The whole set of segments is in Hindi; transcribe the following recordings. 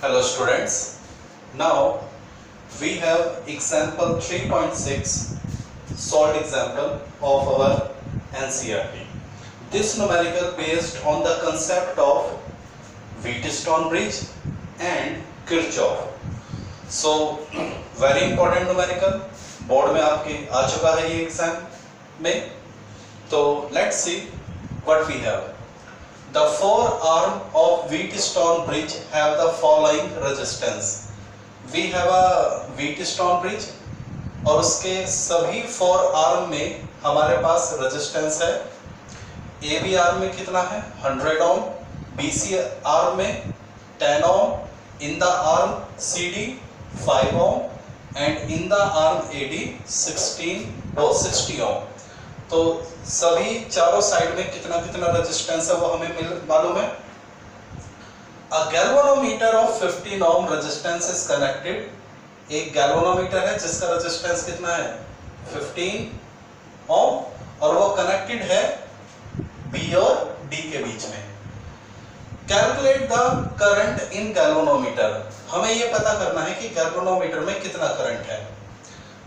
Hello students. Now we have example 3.6 solved example of our NCRT. This numerical based on the concept of Wheatstone bridge and Kirchhoff. So very important numerical board में आपके आ चुका है ये एग्ज़ाम में तो let's see what we have The forearm of Wheatstone bridge have the following resistance. We have a Wheatstone bridge और उसके सभी फोर आर्म में हमारे पास रेजिस्टेंस है ए बी आर्म में कितना है 100 ओम बी सी आर्म में 10 ohm in the arm C D 5 ohm and in the arm A D 16 ओ 60 ओम तो सभी चारों साइड में कितना कितना रेजिस्टेंस है वो हमें मिल मालूम है? A galvanometer of 15 ohm resistance is connected एक गैल्वेनोमीटर है, जिसका रेजिस्टेंस कितना है? 15 ओम और वो कनेक्टेड है बी और डी के बीच में। Calculate the current in galvanometer हमें ये पता करना है कि गैल्वेनोमीटर में कितना करंट है।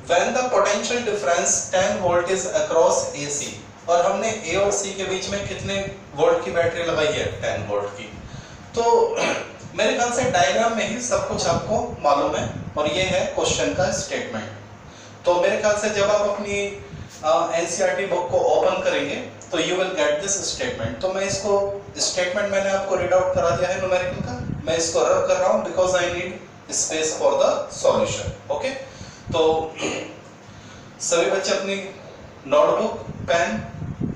When the potential difference 10 volt is across AC और हमने A और C के बीच में कितने वोल्ट की बैटरी लगाई है? 10 वोल्ट की। तो मेरे ख्याल से डायग्राम में ही सब कुछ आपको मालूम है, और ये है क्वेश्चन का स्टेटमेंट तो मेरे ख्याल से जब आप अपनी एनसीईआरटी बुक को ओपन करेंगे तो you will get this statement तो मैं इसको स्टेटमेंट मैंने आपको रीड आउट करा दिया है न्यूमेरिकल का। मैं इसको रब कर रहा हूँ because I need space for the solution okay तो सभी बच्चे अपनी नोटबुक पेन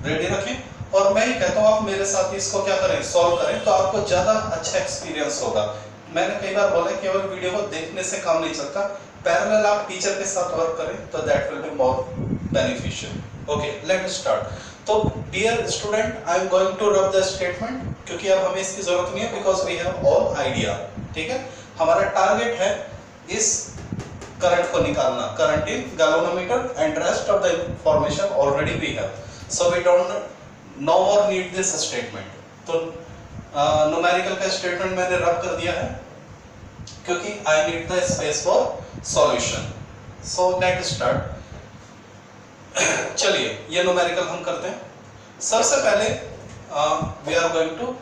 रेडी रखें और मैं ही कहता हूँ, आप मेरे साथ इसको क्या करें सॉल्व करें तो आपको ज़्यादा अच्छा एक्सपीरियंस होगा। मैंने कई बार बोला केवल वीडियो को देखने से काम नहीं चलता। पैरेलल आप टीचर के साथ वर्क करें तो that will be more beneficial okay let start तो dear student I am going to rub the statement क्योंकि अब हमें इसकी ज़रूरत नहीं है because we have all idea ठीक है? हमारा टारगेट है इस करंट को निकालना। Current in galvanometer and rest of the information already we have so we don't no more need this statement तो न्यूमेरिकल का स्टेटमेंट मैंने रब कर दिया है, क्योंकि I need the space for solution so let start चलिए, ये न्यूमेरिकल हम करते हैं। सबसे पहले we are going to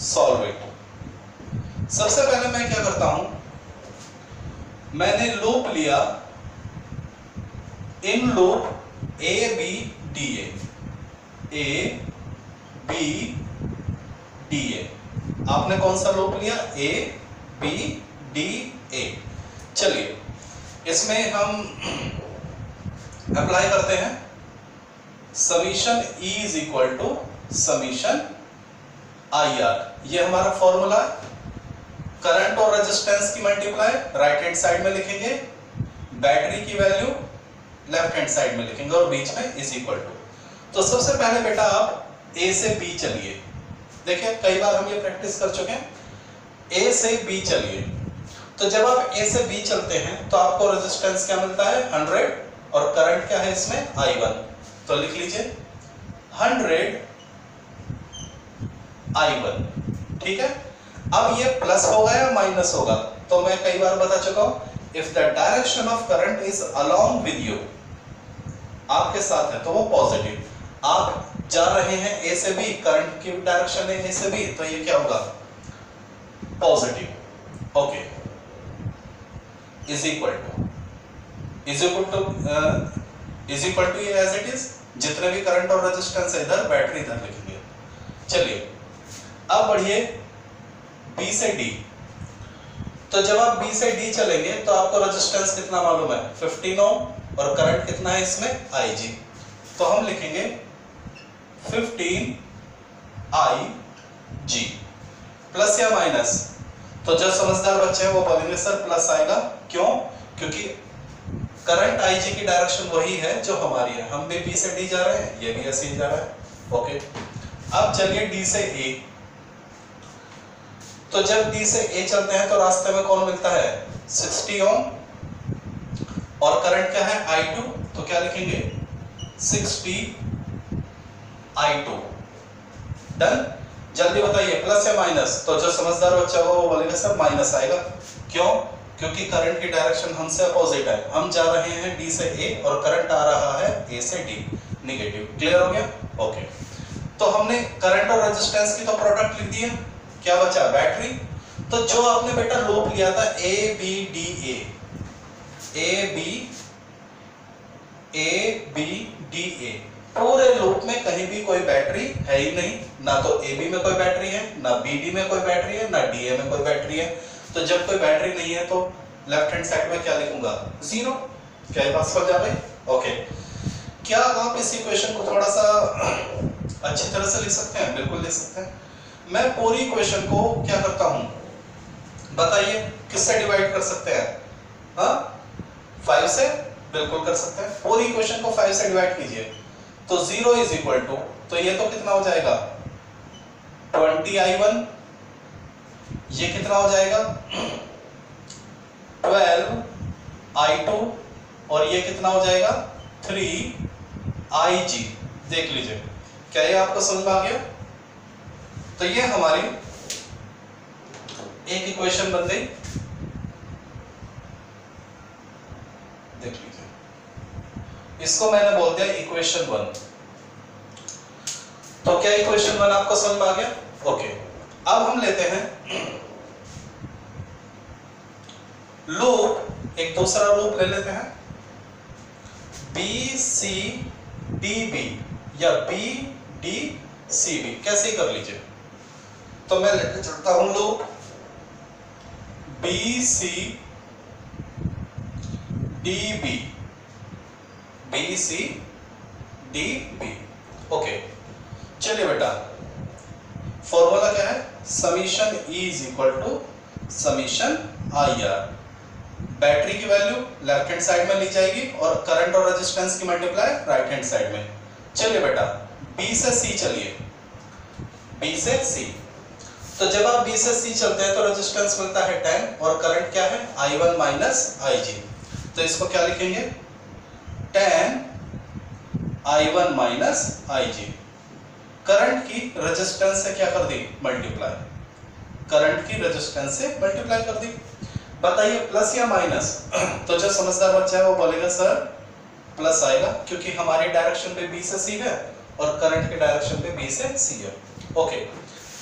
solve it सबसे पहले मैं क्या करता हूँ? मैंने लूप लिया। In loop A B D A A B D A आपने कौन सा लूप लिया? ए बी डी ए चलिए, इसमें हम अप्लाई करते हैं। Summation E is equal to summation I R ये हमारा फॉर्मूला है। करंट और रेजिस्टेंस की मल्टीप्लाई राइट हैंड साइड में लिखेंगे बैटरी की वैल्यू लेफ़्ट हैंड साइड में लिखेंगे और बीच में इज़ इक्वल टू तो सबसे पहले बेटा आप ए से बी चलिए। देखिए, कई बार हम ये प्रैक्टिस कर चुके हैं। ए से बी चलिए। तो जब आप ए से बी चलते हैं तो आपको रेजिस्टेंस क्या मिलता है? 100 और करंट क्या है इसमें? आई वन तो लिख लीजिए। 100 I1 ठीक है? अब ये प्लस होगा या माइनस होगा? तो मैं कई बार बता चुका हूँ if the direction of current is along with you आपके साथ है तो वो पॉजिटिव आप जा रहे हैं ए से बी करंट की डायरेक्शन है ए से बी तो ये क्या होगा? Positive okay is equal to is equal to is equal to as it is जितने भी करंट और रेजिस्टेंस है, इधर बैटरी इधर लिखेंगे। चलिए, अब बढ़िए बी से डी। तो जब आप बी से डी चलेंगे तो आपको रेजिस्टेंस कितना मालूम है? 15 ओम और करंट कितना है इसमें? आई जी तो हम लिखेंगे 15 आई जी प्लस या माइनस तो जो समझदार बच्चे हैं, वो बोलेंगे, सर प्लस आएगा। क्यों? क्योंकि करंट आई जी की डायरेक्शन वही है जो हमारी है। हम भी बी से डी जा रहे हैं, ये भी ऐसे ही जा रहा है। ओके अब चलिए डी से ए तो जब डी से ए चलते हैं तो रास्ते में कौन मिलता है? 60 ओम। और करंट क्या है? I2 तो क्या लिखेंगे? 60 I2 डन? जल्दी बताइए, प्लस या माइनस? तो जो समझदार बच्चा होगा, वो बोलेगा, सर, माइनस आएगा। क्यों? क्योंकि करंट की डायरेक्शन हमसे अपोजिट है। हम जा रहे हैं डी से ए और करंट आ रहा है ए से डी निगेटिव क्लियर हो गया? ओके तो हमने करंट और रेजिस्टेंस की तो प्रोडक्ट लिख दिया। क्या बचा? बैटरी तो जो आपने बेटा लूप लिया था A B D A B A B D A पूरे लूप में कहीं भी कोई बैटरी है ही नहीं। ना तो ए बी में कोई बैटरी है, ना बी डी में कोई बैटरी है, ना डी ए में कोई बैटरी है। तो जब कोई बैटरी नहीं है तो लेफ़्ट हैंड साइड में क्या लिखूँगा? ज़ीरो क्या बात समझ आ गई? ओके क्या आप इस इक्वेशन को थोड़ा सा अच्छी तरह से लिख सकते हैं? बिल्कुल लिख सकते हैं। मैं पूरी क्वेश्चन को क्या करता हूँ? बताइए, किससे डिवाइड कर सकते हैं? हाँ? फाइव से बिल्कुल कर सकते हैं। पूरी इक्वेशन को फाइव से डिवाइड कीजिए। तो ज़ीरो इज़ इक्वल टू तो ये तो कितना हो जाएगा? ट्वेंटी आई वन ये कितना हो जाएगा? ट्वेल्व आई टू और ये कितना हो जाएगा? थ्री आई जी देख लीजिए। क्या ये आपको समझ में आ गया? तो ये हमारी एक इक्वेशन बन गई। देख लीजिए। इसको मैंने बोल दिया इक्वेशन वन तो क्या इक्वेशन वन आपको समझ में आ गया? ओके अब हम लेते हैं। लूप एक दूसरा लूप ले लेते हैं। बी सी डी बी या बी डी सी बी कैसे कर लीजिए। तो मैं लेकर चलता हूँ loop B C D B B C D B okay चलिए बेटा। फॉर्मूला क्या है? Summation E is equal to summation I R battery की वैल्यू लेफ़्ट हैंड साइड में ली जाएगी और करंट और रेजिस्टेंस की मल्टीप्लाई राइट हैंड साइड में। चलिए बेटा। बी से सी चलिए। बी से सी तो जब आप बी से सी चलते हैं तो रेजिस्टेंस मिलता है टेन और करंट क्या है? आई वन माइनस आई जी तो इसको क्या लिखेंगे? Ten I one minus I G current की रेजिस्टेंस से क्या कर दी? मल्टीप्लाई करंट की रेजिस्टेंस से मल्टीप्लाई कर दी। बताइए प्लस या माइनस तो जो समझदार बच्चा है वो बोलेगा, सर प्लस आएगा, क्योंकि हमारी डायरेक्शन पे बी से सी है और करंट के डायरेक्शन पे बी से सी है। ओके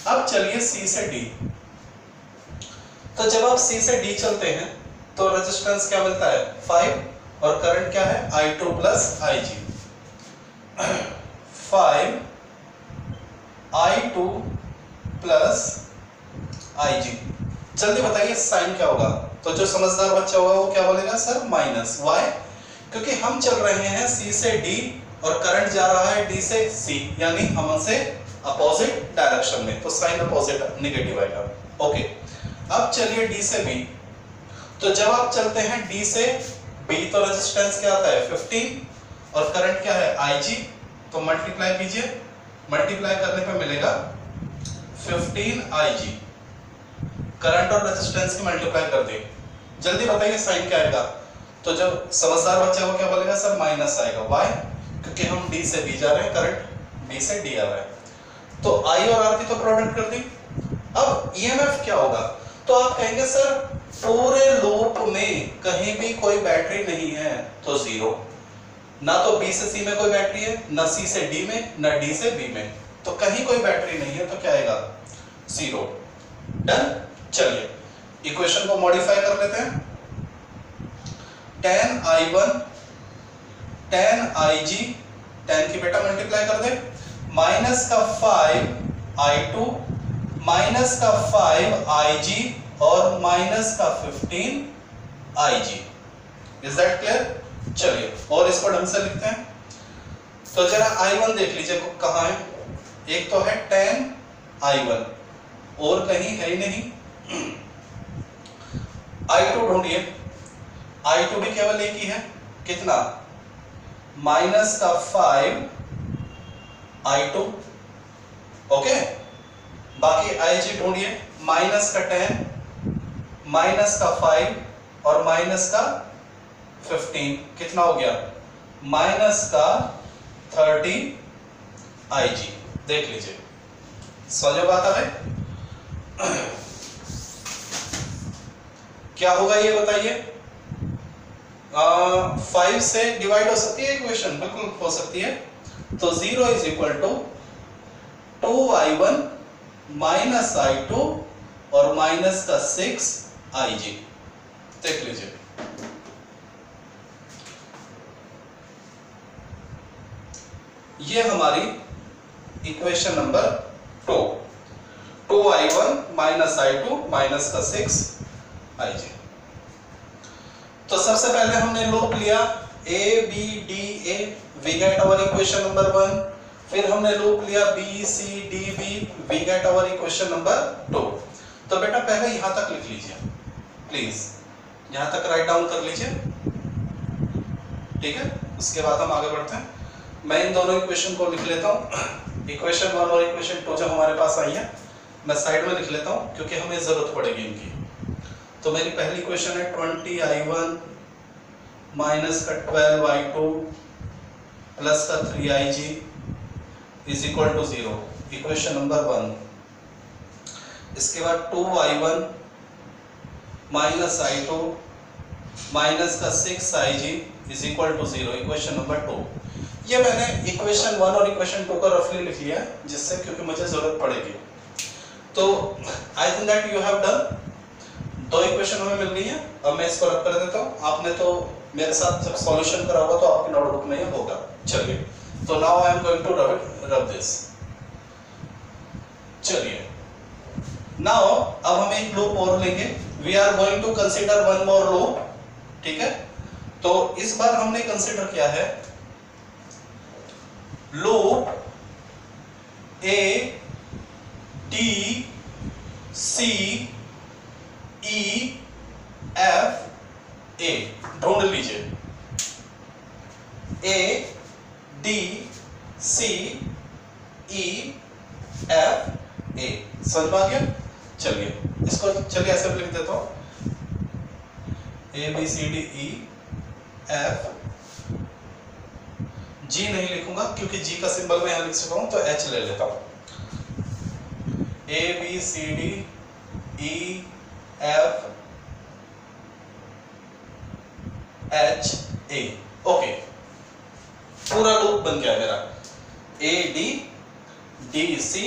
अब चलिए सी से डी तो जब आप सी से डी चलते हैं तो रेजिस्टेंस क्या मिलता है? फाइव और करंट क्या है? I two plus I G five I two plus I G जल्दी बताइए साइन क्या होगा? तो जो समझदार बच्चा होगा, वो क्या बोलेगा, सर माइनस वाई क्योंकि हम चल रहे हैं सी से डी और करंट जा रहा है डी से सी यानी हम से अपोजिट डायरेक्शन में तो साइन अपोजिट नेगेटिव आएगा। ओके अब चलिए डी से बी तो जब आप चलते हैं डी से बी तो रेजिस्टेंस क्या आता है? 15 और करंट क्या है? आई जी तो मल्टीप्लाई कीजिए। मल्टीप्लाई करने पे मिलेगा 15 आईजी करंट और रेजिस्टेंस की मल्टीप्लाई कर दी। जल्दी बताइए साइन क्या आएगा? तो जब समझदार बच्चा वो क्या बोलेगा? सर माइनस आएगा। वाई क्योंकि हम डी से बी जा रहे हैं करंट डी से डी आ रहा है। तो आई और आर की तो प्रोडक्ट कर दी। अब ईएमएफ क्या होगा? तो आप कहेंगे, सर, पूरे लूप में कहीं भी कोई बैटरी नहीं है तो ज़ीरो ना तो बी से सी में कोई बैटरी है, ना सी से डी में, ना डी से बी में। तो कहीं कोई बैटरी नहीं है तो क्या आएगा? ज़ीरो डन चलिए इक्वेशन को मॉडिफाई कर लेते हैं। Ten I one ten I G ten की बेटा मल्टीप्लाई कर दे। माइनस का फाइव आई टू माइनस का फाइव आई जी और माइनस का fifteen I G is that clear चलिए, और इसको ढंग से लिखते हैं। तो जरा आई वन देख लीजिए कहा है? एक तो है टेन आई वन और कहीं है ही नहीं। आई टू ढूंढिए। आई टू भी केवल एक ही है। कितना? माइनस का फाइव आई टू ओके बाकी आई जी ढूंढिए माइनस का टेन माइनस का फाइव और माइनस का फिफ्टीन कितना हो गया? माइनस का थर्टी आई जी देख लीजिए। समझ बात आ क्या होगा ये बताइए? फाइव से डिवाइड हो सकती है इक्वेशन बिल्कुल हो सकती है। तो zero is equal to two I one minus I two और माइनस का सिक्स आई जी देख लीजिए। ये हमारी equation number two two I one minus I two minus का सिक्स आई जी तो सबसे पहले हमने लोप लिया A B D A we get our equation number one फिर हमने लूप लिया B C D B we get our equation number two तो बेटा पहले यहाँ तक लिख लीजिए। प्लीज़ यहाँ तक राइट डाउन कर लीजिए। ठीक है? उसके बाद हम आगे बढ़ते हैं। मैं इन दोनों इक्वेशन को लिख लेता हूँ। इक्वेशन वन और इक्वेशन टू जब हमारे पास आई है, मैं साइड में लिख लेता हूँ, क्योंकि हमें ज़रूरत पड़ेगी इनकी। तो मेरी पहली इक्वेशन है ट्वेंटी आई वन माइनस का ट्वेल्व आई टू प्लस का three I G is equal to zero equation number one इसके बाद two I one minus I two minus का six I G is equal to zero equation number two ये मैंने इक्वेशन वन और इक्वेशन टू का रफली लिख लिया जिससे क्योंकि मुझे ज़रूरत पड़ेगी। तो I think that you have done दो इक्वेशन हमें मिल रही है। अब मैं इसको रख कर देता हूँ। आपने तो मेरे साथ जब सॉल्यूशन करा होगा तो आपकी नोटबुक में ये होगा। चलिए। तो now I am going to rub it rub this चलिए। नाउ अब हम एक लूप और लेंगे। We are going to consider one more loop ठीक है? तो इस बार हमने कंसीडर किया है। Loop A T C E F A ढूंढ लीजिए A D C E F A समझ में आ गया? चलिए, इसको चलिए ऐसे लिख देता हूँ। A B C D E F G नहीं लिखूँगा, क्योंकि जी का सिंबल मैं यहाँ लिख चुका हूँ तो एच ले लेता हूँ। A B C D E F H A okay पूरा लूप बन गया मेरा. A D D C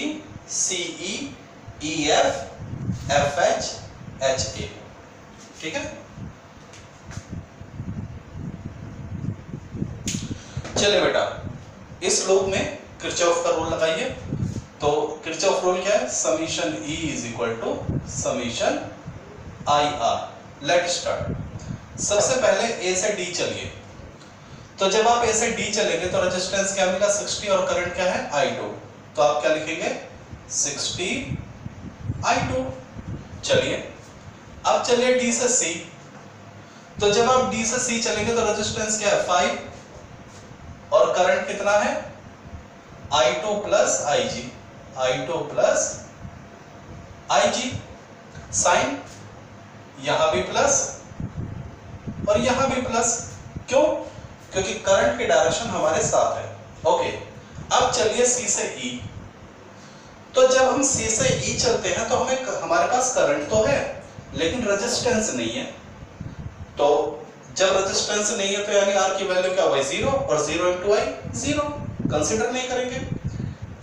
C E E F F H H A ठीक है? चले बेटा, इस लूप में किरचॉफ का रूल लगाइए. तो किरचॉफ रूल क्या है? Summation E is equal to summation I R let start सबसे पहले ए से डी चलिए। तो जब आप ए से डी चलेंगे तो रेजिस्टेंस क्या मिला? 60 और करंट क्या है? I2 तो आप क्या लिखेंगे? 60 I2 चलिए। अब चलिए डी से सी तो जब आप डी से सी चलेंगे तो रेजिस्टेंस क्या है? 5 और करंट कितना है? I two plus I G I two plus I G sign यहाँ भी प्लस और यहाँ भी प्लस क्यों? क्योंकि करंट की डायरेक्शन हमारे साथ है. ओके अब चलिए सी से ई e. तो जब हम सी से ई e चलते हैं तो हमें हमारे पास करंट तो है, लेकिन रेजिस्टेंस नहीं है. तो जब रेजिस्टेंस नहीं है तो यानी आर की वैल्यू क्या हुई? ज़ीरो और zero into I zero consider नहीं करेंगे.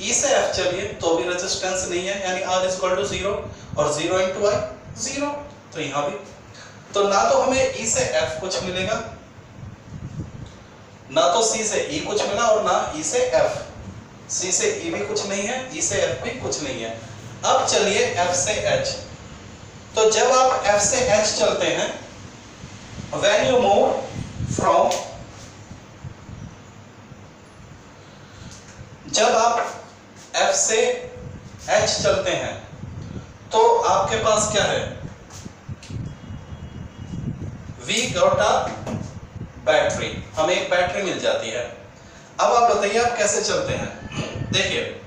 ई e से एफ़ चलिए तो भी रेजिस्टेंस नहीं है. यानी आर इज़ टू ज़ीरो और ज़ीरो इंटू आई ज़ीरो तो यहाँ भी तो ना तो हमें ई e से एफ़ कुछ मिलेगा, ना तो सी से ई e कुछ मिला और ना ई से एफ़ सी से ई भी कुछ नहीं है ई से एफ़ भी कुछ नहीं है। अब चलिए एफ़ से एच तो जब आप एफ़ से एच चलते हैं वेन यू मूव from, जब आप एफ़ से एच चलते हैं तो आपके पास क्या है? वी गॉट अ बैटरी हमें एक बैटरी मिल जाती है। अब आप बताइए, आप कैसे चलते हैं? देखिए,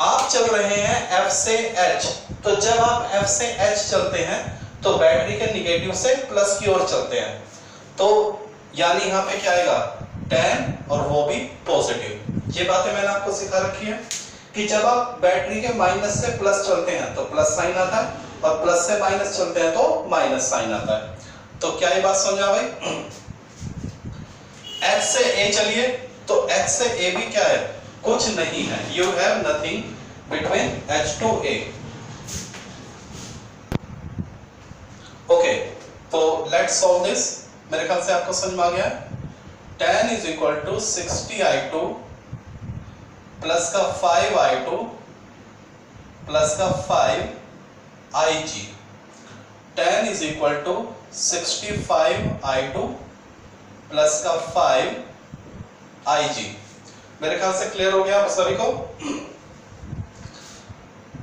आप चल रहे हैं F से H तो जब आप F से H चलते हैं तो बैटरी के निगेटिव से प्लस की ओर चलते हैं। तो यानी यहाँ पे क्या आएगा? टेन और वो भी पॉजिटिव ये बातें मैंने आपको सिखा रखी है कि जब आप बैटरी के माइनस से प्लस चलते हैं तो प्लस साइन आता है और प्लस से माइनस चलते हैं तो माइनस साइन आता है। तो क्या ये बात समझ गई H से ए चलिए तो H से ए भी क्या है? कुछ नहीं है। You have nothing between H to A. Okay तो लेट्स सॉल्व दिस मेरे ख्याल से आपको समझ में आ गया ten is equal to sixty I two plus का फाइव आई टू प्लस का five I G ten is equal to sixty five I two plus का फाइव आई जी मेरे ख्याल से क्लियर हो गया आप सभी को?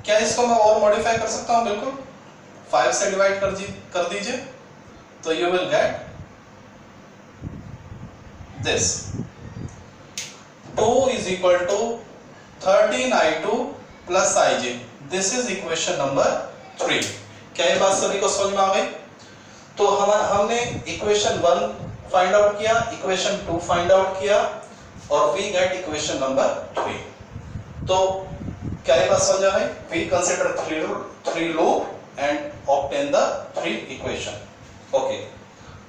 क्या इसको मैं और मॉडिफाई कर सकता हूँ? बिल्कुल। फाइव से डिवाइड कर, जी कर दीजिए। तो you will get this 2 is equal to 13i2 plus ij this is equation number 3 क्या ये बात सभी को समझ में आ गई? तो हम, हमने इक्वेशन वन फाइंड आउट किया इक्वेशन टू फाइंड आउट किया, और we get equation number three तो क्या बात समझ गई? We consider three three loop and obtain the three equation okay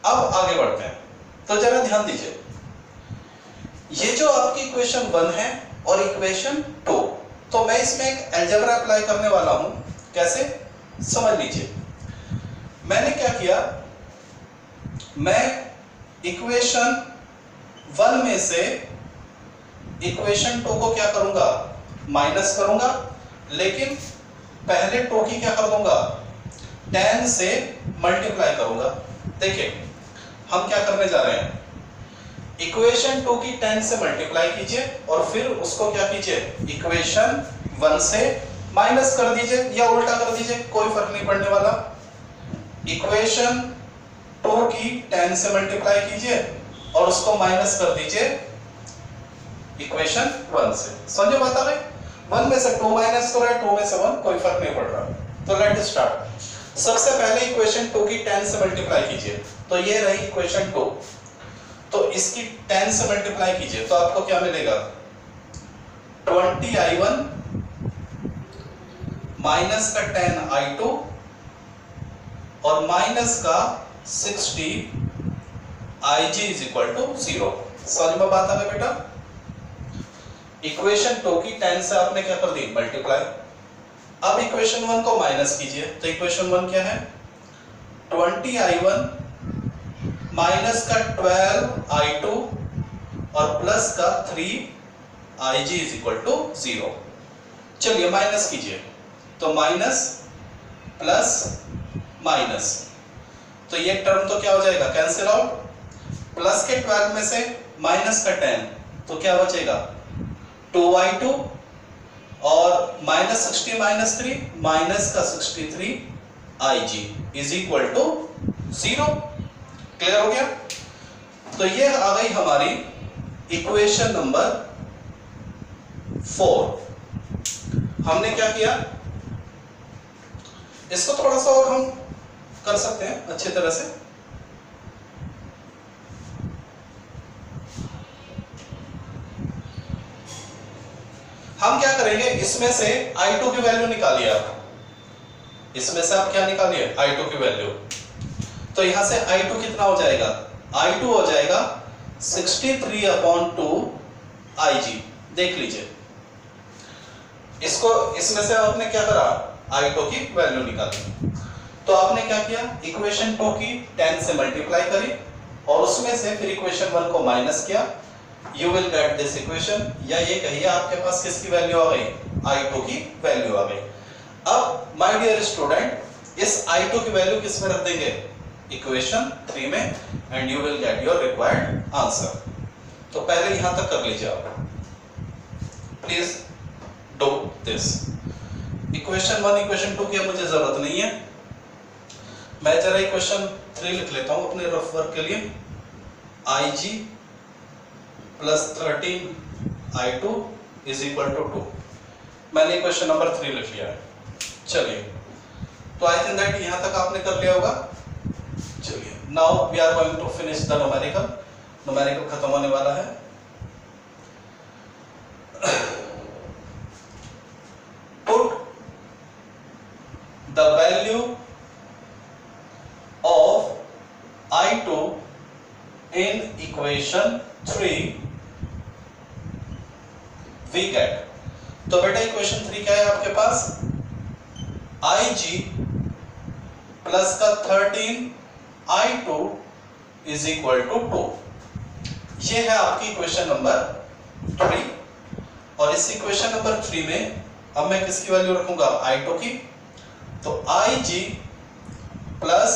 अब आगे बढ़ते हैं। तो जरा ध्यान दीजिए। ये जो आपकी इक्वेशन वन है और इक्वेशन टू तो मैं इसमें एक एल्जेब्रा अप्लाई करने वाला हूँ। कैसे? समझ लीजिए। मैंने क्या किया? मैं इक्वेशन वन में से इक्वेशन टू को क्या करूँगा? माइनस करूँगा, लेकिन पहले टू की क्या कर दूँगा? टेन से मल्टीप्लाई करूँगा। देखिए, हम क्या करने जा रहे हैं? इक्वेशन टू की टेन से मल्टीप्लाई कीजिए और फिर उसको क्या कीजिए? इक्वेशन वन से माइनस कर दीजिए या उल्टा कर दीजिए, कोई फ़र्क नहीं पड़ने वाला। इक्वेशन टू की टेन से मल्टीप्लाई कीजिए और उसको माइनस कर दीजिए इक्वेशन वन से। समझो बता रहे वन में से टू माइनस कर रहा है टू में से वन कोई फ़र्क नहीं पड़ रहा। तो लेट स्टार्ट सबसे पहले इक्वेशन टू की टेन से मल्टीप्लाई कीजिए। तो ये रही इक्वेशन टू तो इसकी टेन से मल्टीप्लाई कीजिए तो आपको क्या मिलेगा? ट्वेंटी आई वन माइनस का टेन आई टू और माइनस का sixty I G is equal to zero समझ में बात आ गई बेटा? इक्वेशन टू की टेन से आपने क्या कर दी? मल्टीप्लाई अब इक्वेशन वन को माइनस कीजिए। तो इक्वेशन वन क्या है? ट्वेंटी आई वन माइनस का ट्वेल्व आई टू और प्लस का three I G is equal to zero चलिए माइनस कीजिए। तो माइनस प्लस माइनस। तो ये टर्म तो क्या हो जाएगा? कैंसिल आउट प्लस के ट्वेल्व में से माइनस का टेन तो क्या बचेगा? टू आई टू और minus sixty minus three minus का sixty three I G is equal to zero clear हो गया? तो ये आ गई हमारी इक्वेशन नंबर फोर हमने क्या किया? इसको थोड़ा सा और हम कर सकते हैं अच्छी तरह से। हम क्या करेंगे? इसमें से I2 की वैल्यू निकालिए आप। इसमें से आप क्या निकालिए? I2 की वैल्यू तो यहाँ से I2 कितना हो जाएगा? I2 हो जाएगा 63 अपॉन टू आई देख लीजिए। इसको, इसमें से आपने क्या करा? I2 की वैल्यू निकाली। तो आपने क्या किया? इक्वेशन टू की टेन से मल्टीप्लाई करी और उसमें से फिर इक्वेशन वन को माइनस किया। You will get this equation या ये कहिए आपके पास किसकी वैल्यू आ गई? आई टू की वैल्यू आ गई। अब माय डियर स्टूडेंट इस I2 की वैल्यू किसमें रख देंगे? इक्वेशन थ्री में। And you will get your required answer तो पहले यहाँ तक कर लीजिए आप। Please do this equation one equation two की मुझे ज़रूरत नहीं है। मैं जरा इक्वेशन थ्री लिख लेता हूँ अपने रफ वर्क के लिए। I G plus thirteen I two is equal to two मैंने इक्वेशन नंबर थ्री लिख लिया है। चलिए। तो आई थिंक दैट यहाँ तक आपने कर लिया होगा। चलिए। Now we are going to finish the numerical numerical खत्म होने वाला है the value of I2 in equation 3 we get तो बेटा इक्वेशन थ्री क्या है आपके पास आई जी प्लस का thirteen I two is equal to two ये है आपकी इक्वेशन नंबर थ्री और इस इक्वेशन नंबर थ्री में किसकी वैल्यू रखूँगा आई टू की तो आई जी प्लस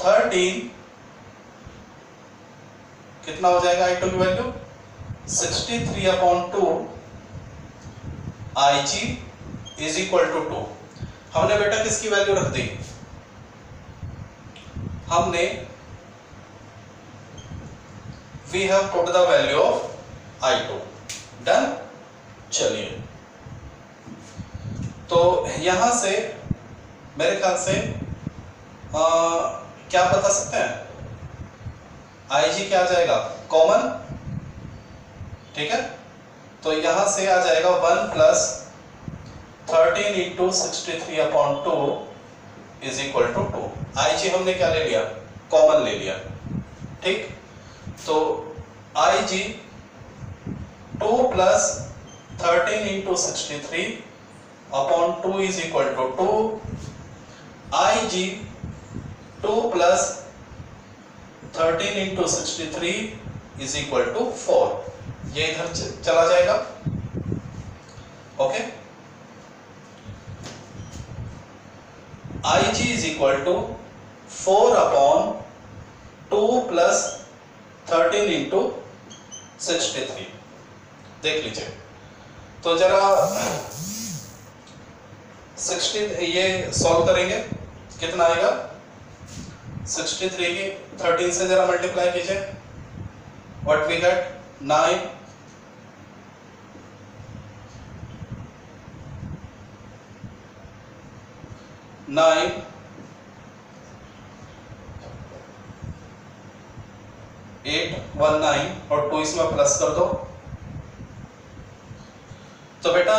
थर्टीन कितना हो जाएगा आई टू की value sixty three upon two I G is equal to two हमने बेटा किसकी वैल्यू रख दी? हमने we have put the value of I two done चलिए। तो यहाँ से मेरे ख्याल से आ, क्या बता सकते हैं? आई जी क्या आ जाएगा? कॉमन ठीक है? तो यहाँ से आ जाएगा one plus thirteen into sixty three upon two is equal to two I G हमने क्या ले लिया? कॉमन ले लिया। ठीक? तो I G two plus thirteen into sixty three upon two is equal to two I G two plus thirteen into sixty three is equal to four ये इधर चला जाएगा। Okay I G is equal to four upon two plus thirteen into sixty three देख लीजिए। तो जरा सिक्सटी ये सॉल्व करेंगे। कितना आएगा? सिक्सटी थ्री की थर्टीन से जरा मल्टीप्लाई कीजिए। What we get nine nine eight one nine और टू इसमें प्लस कर दो। तो बेटा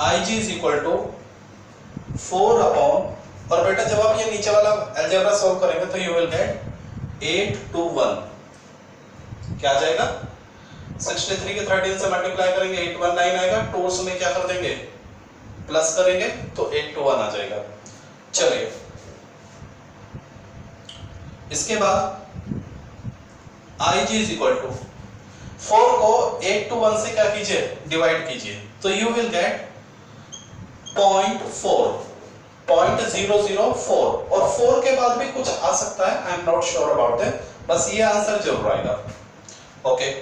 I G is equal to four upon और बेटा जब आप ये नीचे वाला एल्जेब्रा सॉल्व करेंगे तो you will get eight two one क्या आ जाएगा? 63 के 13 से मल्टीप्लाई करेंगे 819 आएगा टू उसमें क्या कर देंगे? प्लस करेंगे तो एट टू वन आ जाएगा। चलिए। इसके बाद I G is equal to four को एट टू वन से क्या कीजिए? डिवाइड कीजिए। तो you will get point four point zero zero four और फोर के बाद भी कुछ आ सकता है I am not sure about that बस ये आंसर ज़रूर आएगा। Okay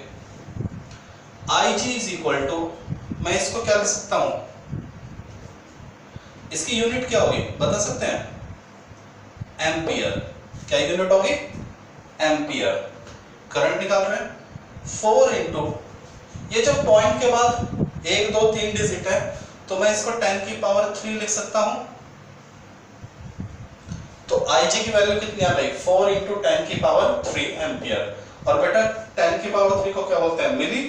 I G is equal to मैं इसको क्या लिख सकता हूँ? इसकी यूनिट क्या होगी? बता सकते हैं? एम्पियर क्या यूनिट होगी? एम्पियर करंट निकाल रहे हैं। फोर इंटू ये जो पॉइंट के बाद एक, दो, तीन डिजिट है तो मैं इसको टेन की पावर थ्री लिख सकता हूँ। तो आई जी की वैल्यू कितनी आ गई? फोर इंटू टेन की पावर थ्री एम्पियर और बेटा टेन की पावर थ्री को क्या बोलते हैं? मिली?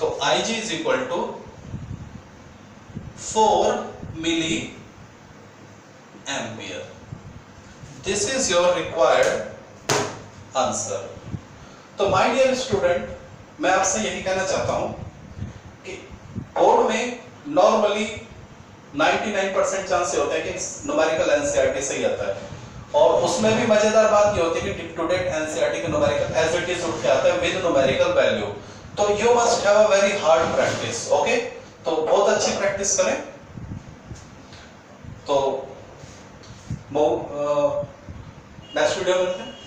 तो I G is equal to four milli ampere this is your required answer तो माय डियर स्टूडेंट मैं आपसे यही कहना चाहता हूँ कि बोर्ड में नॉर्मली 99 परसेंट चांस होता है कि न्यूमेरिकल एनसीईआरटी सही आता है। और उसमें भी मज़ेदार बात ये होती है कि टू डेट एनसीईआरटी के न्यूमेरिकल एज इट इज़ उठ के आता है विद न्यूमेरिकल वैल्यू तो you must have a very hard practice okay तो बहुत अच्छी प्रैक्टिस करें। तो नेक्स्ट वीडियो में